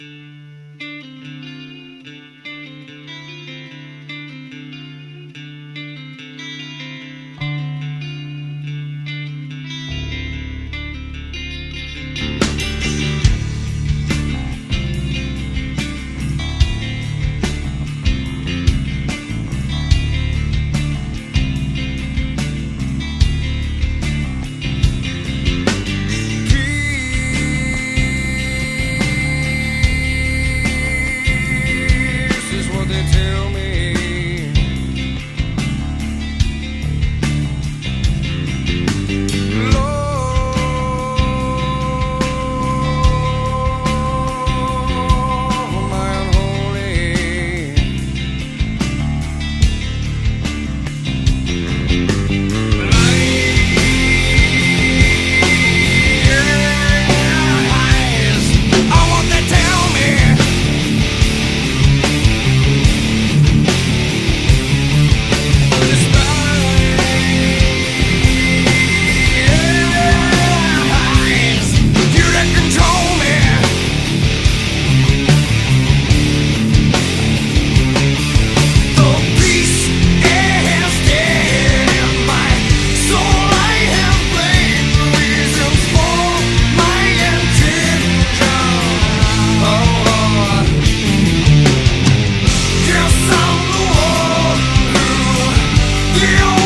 Mm. you.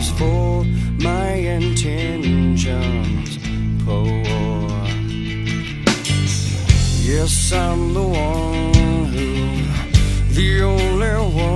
seems for my intentions poor. Yes, I'm the one who, the only one.